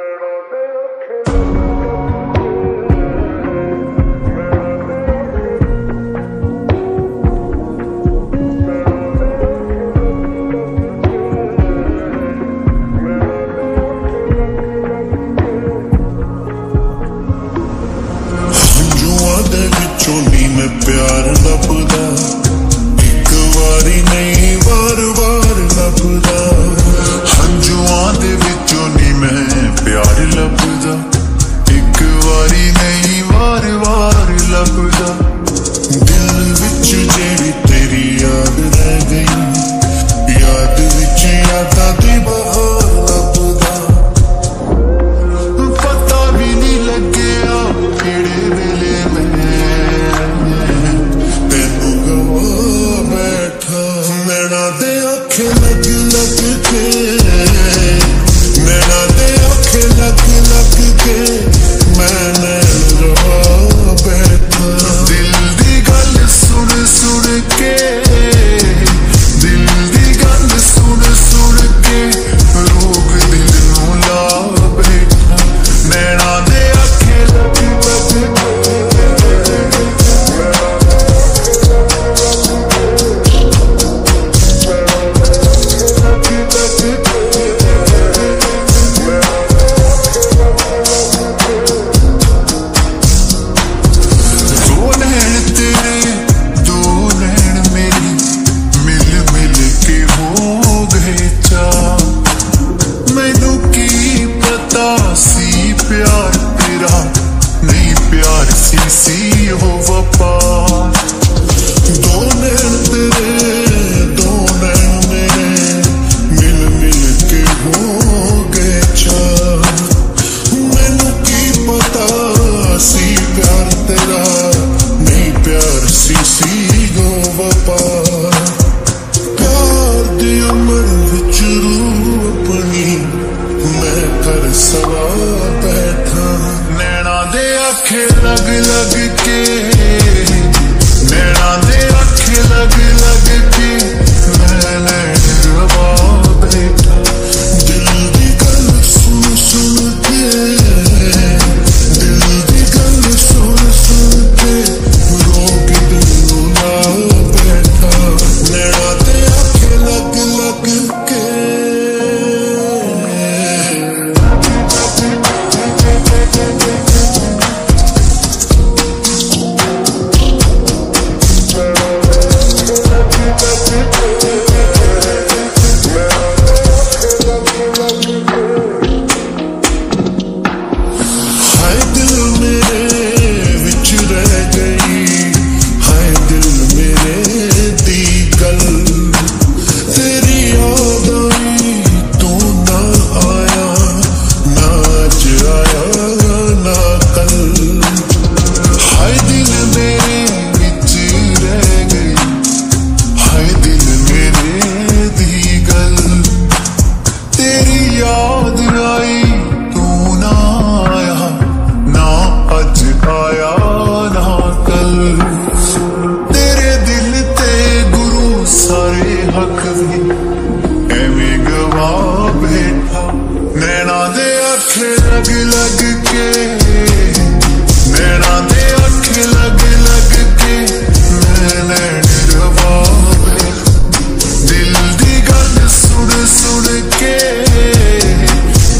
Lord. family. सी हो दो तेरे मिल मिल के हो गए की सी प्यार तेरा, नहीं प्यार सी सी गो बापा ਲੱਗ ਕੇ ਨੈਣਾ ਦੇ ਅੱਖ ਲੱਗ ਲੱਗ ਕੇ, ਮੈਂ ਲੈਣ ਰਵਾ ਦਿਲ ਦੀ ਗੱਲ ਸੁਣ ਸੁਣ ਕੇ,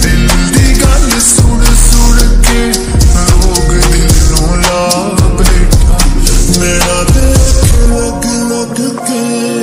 ਦਿਲ ਦੀ ਗੱਲ ਸੁਣ ਸੁਣ ਕੇ, ਲੋਕ ਦਿਲ ਨੂੰ ਲਾ ਬੈਠਾ ਨੈਣਾ ਦੇ ਅੱਖ ਲੱਗ ਲੱਗ ਕੇ।